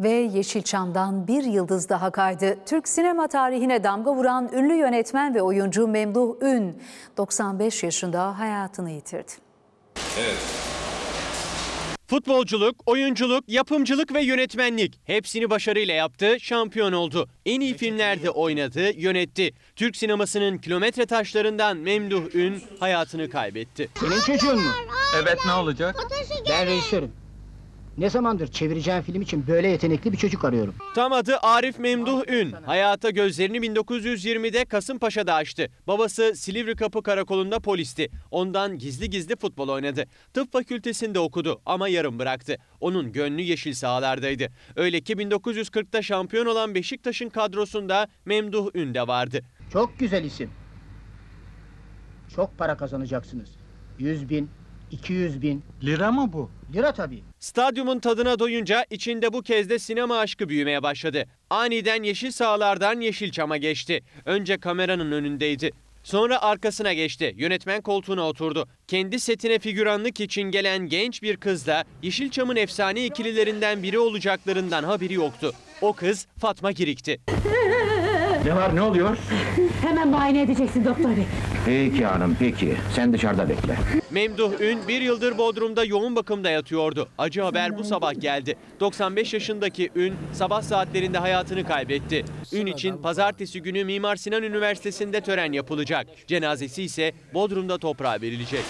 Ve Yeşilçam'dan bir yıldız daha kaydı. Türk sinema tarihine damga vuran ünlü yönetmen ve oyuncu Memduh Ün 95 yaşında hayatını yitirdi. Futbolculuk, oyunculuk, yapımcılık ve yönetmenlik hepsini başarıyla yaptı, şampiyon oldu. En iyi filmlerde oynadı, yönetti. Türk sinemasının kilometre taşlarından Memduh Ün hayatını kaybetti. Senin çocuğun mu? Evet ne olacak? Ben rejisörüm. Ne zamandır çevireceğim film için böyle yetenekli bir çocuk arıyorum. Tam adı Arif Memduh Ün. Hayata gözlerini 1920'de Kasımpaşa'da açtı. Babası Silivri Kapı Karakolu'nda polisti. Ondan gizli gizli futbol oynadı. Tıp fakültesinde okudu ama yarım bıraktı. Onun gönlü yeşil sahalardaydı. Öyle ki 1940'ta şampiyon olan Beşiktaş'ın kadrosunda Memduh Ün de vardı. Çok güzel isim. Çok para kazanacaksınız. 100 bin, 200 bin, Lira mı bu? lira tabii. Stadyumun tadına doyunca içinde bu kez de sinema aşkı büyümeye başladı. Aniden yeşil sahalardan Yeşilçam'a geçti. Önce kameranın önündeydi. Sonra arkasına geçti. Yönetmen koltuğuna oturdu. Kendi setine figüranlık için gelen genç bir kızla Yeşilçam'ın efsane ikililerinden biri olacaklarından haberi yoktu. O kız Fatma Girik'ti. Ne var ne oluyor? Hemen muayene edeceksin doktor bey. Peki hanım peki. Sen dışarıda bekle. Memduh Ün bir yıldır Bodrum'da yoğun bakımda yatıyordu. Acı haber bu sabah geldi. 95 yaşındaki Ün sabah saatlerinde hayatını kaybetti. Ün için pazartesi günü Mimar Sinan Üniversitesi'nde tören yapılacak. Cenazesi ise Bodrum'da toprağa verilecek.